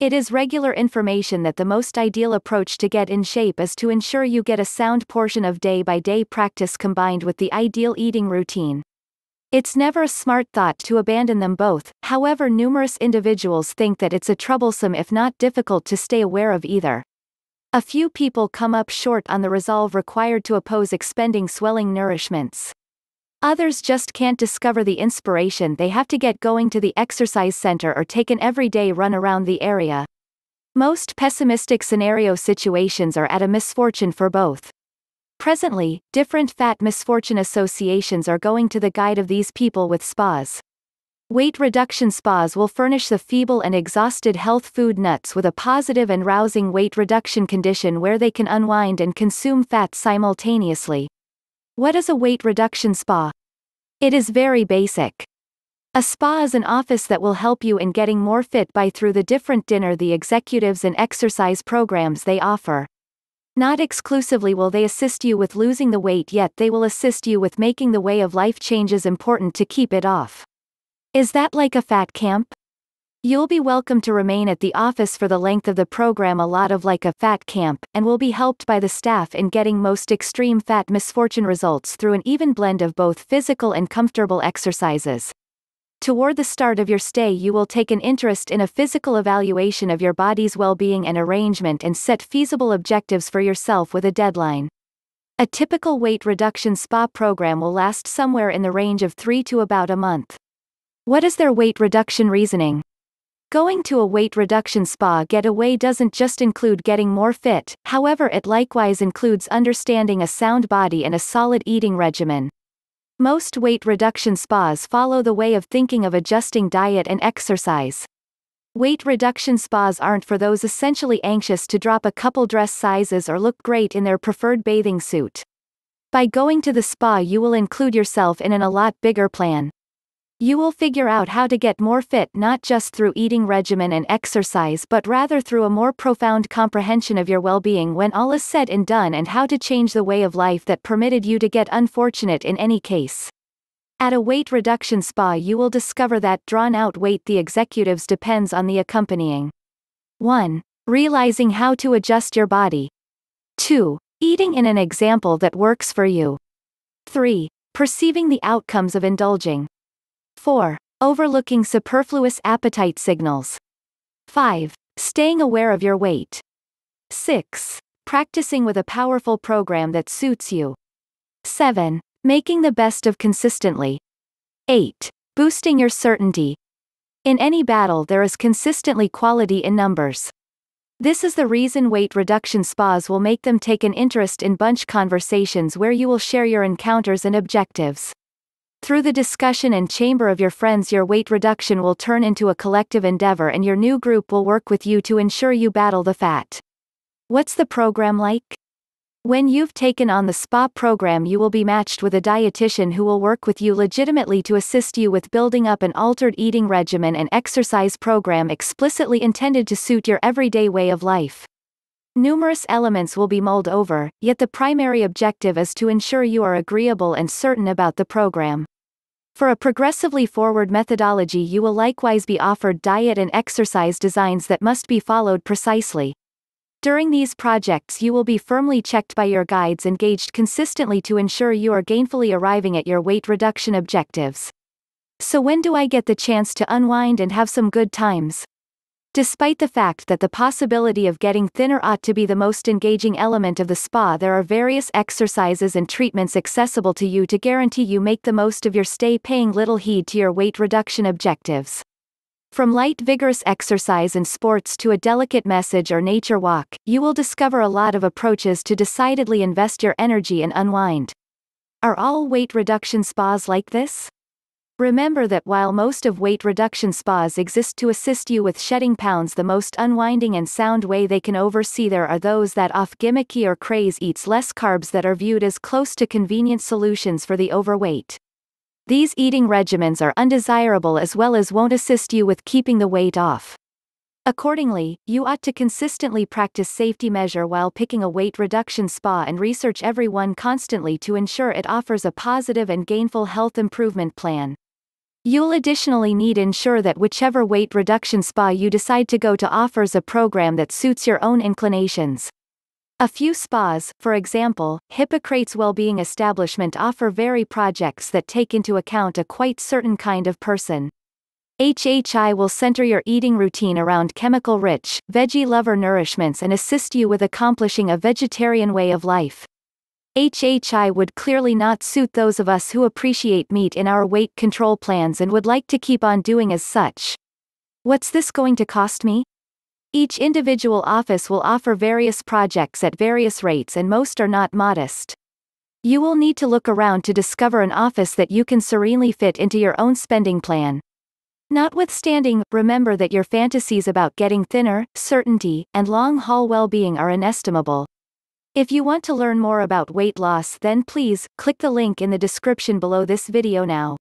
It is regular information that the most ideal approach to get in shape is to ensure you get a sound portion of day by day practice combined with the ideal eating routine. It's never a smart thought to abandon them both, however, numerous individuals think that it's a troublesome if not difficult to stay aware of either. A few people come up short on the resolve required to oppose expending swelling nourishments. Others just can't discover the inspiration they have to get going to the exercise center or take an everyday run around the area. Most pessimistic scenario situations are at a misfortune for both. Presently, different fat misfortune associations are going to the guide of these people with spas. Weight reduction spas will furnish the feeble and exhausted health food nuts with a positive and rousing weight reduction condition where they can unwind and consume fat simultaneously. What is a weight reduction spa? It is very basic. A spa is an office that will help you in getting more fit by through the different dinner the executives and exercise programs they offer. Not exclusively will they assist you with losing the weight yet they will assist you with making the way of life changes important to keep it off. Is that like a fat camp? You'll be welcome to remain at the office for the length of the program a lot of like a fat camp, and will be helped by the staff in getting most extreme fat misfortune results through an even blend of both physical and comfortable exercises. Toward the start of your stay you will take an interest in a physical evaluation of your body's well-being and arrangement and set feasible objectives for yourself with a deadline. A typical weight reduction spa program will last somewhere in the range of 3 to about a month. What is their weight reduction reasoning? Going to a weight reduction spa getaway doesn't just include getting more fit, however it likewise includes understanding a sound body and a solid eating regimen. Most weight reduction spas follow the way of thinking of adjusting diet and exercise. Weight reduction spas aren't for those essentially anxious to drop a couple dress sizes or look great in their preferred bathing suit. By going to the spa you will include yourself in an a lot bigger plan. You will figure out how to get more fit not just through eating regimen and exercise but rather through a more profound comprehension of your well-being when all is said and done and how to change the way of life that permitted you to get unfortunate in any case. At a weight reduction spa you will discover that drawn-out weight the executives depends on the accompanying. 1. Realizing how to adjust your body. 2. Eating in an example that works for you. 3. Perceiving the outcomes of indulging. 4. Overlooking superfluous appetite signals. 5. Staying aware of your weight. 6. Practicing with a powerful program that suits you. 7. Making the best of consistently. 8. Boosting your certainty. In any battle there is consistently quality in numbers. This is the reason weight reduction spas will make them take an interest in bunch conversations where you will share your encounters and objectives. Through the discussion and chamber of your friends your weight reduction will turn into a collective endeavor and your new group will work with you to ensure you battle the fat. What's the program like? When you've taken on the SPA program you will be matched with a dietitian who will work with you legitimately to assist you with building up an altered eating regimen and exercise program explicitly intended to suit your everyday way of life. Numerous elements will be mulled over, yet the primary objective is to ensure you are agreeable and certain about the program. For a progressively forward methodology you will likewise be offered diet and exercise designs that must be followed precisely. During these projects you will be firmly checked by your guides and gauged consistently to ensure you are gainfully arriving at your weight reduction objectives. So when do I get the chance to unwind and have some good times? Despite the fact that the possibility of getting thinner ought to be the most engaging element of the spa there are various exercises and treatments accessible to you to guarantee you make the most of your stay paying little heed to your weight reduction objectives. From light vigorous exercise and sports to a delicate message or nature walk, you will discover a lot of approaches to decidedly invest your energy and unwind. Are all weight reduction spas like this? Remember that while most of weight reduction spas exist to assist you with shedding pounds the most unwinding and sound way they can oversee there are those that off gimmicky or craze eats less carbs that are viewed as close to convenient solutions for the overweight. These eating regimens are undesirable as well as won't assist you with keeping the weight off. Accordingly, you ought to consistently practice safety measure while picking a weight reduction spa and research every one constantly to ensure it offers a positive and gainful health improvement plan. You'll additionally need ensure that whichever weight reduction spa you decide to go to offers a program that suits your own inclinations. A few spas, for example, Hippocrates Wellbeing Establishment offer very projects that take into account a quite certain kind of person. HHI will center your eating routine around chemical-rich, veggie-lover nourishments and assist you with accomplishing a vegetarian way of life. HHI would clearly not suit those of us who appreciate meat in our weight control plans and would like to keep on doing as such. What's this going to cost me? Each individual office will offer various projects at various rates and most are not modest. You will need to look around to discover an office that you can serenely fit into your own spending plan. Notwithstanding, remember that your fantasies about getting thinner, certainty, and long-haul well-being are inestimable. If you want to learn more about weight loss then please, click the link in the description below this video now.